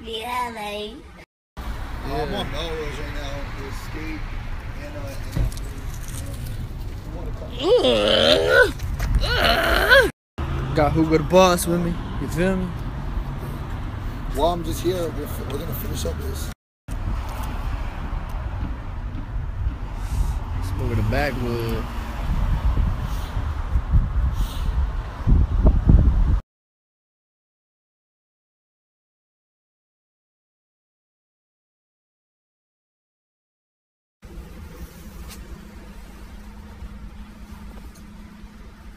Yeah, mate. Uh, I'm on Melrose right now with skate and uh, and, uh, Got Hugo the boss with me. You feel me? while I'm just here, we're, we're gonna finish up this. Smoke the backwood.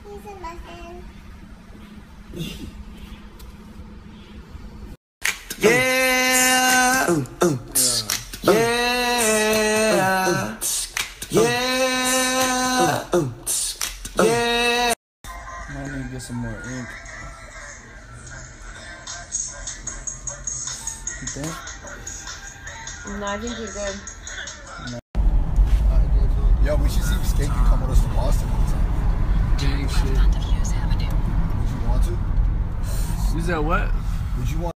He's a muffin. Get some more ink. You think? No, I think you're good. Yo, we should see if Skate can come with us to Boston one time. Gang shit. Would you want to? You said what? Would you want?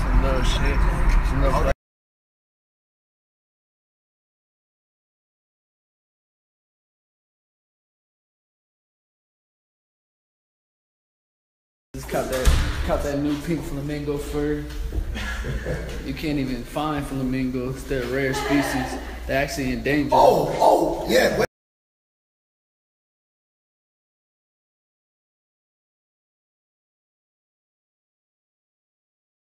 Some little shit. Some little Just caught that caught that new pink flamingo fur. You can't even find flamingos. They're a rare species. They're actually endangered. Oh, oh, yeah.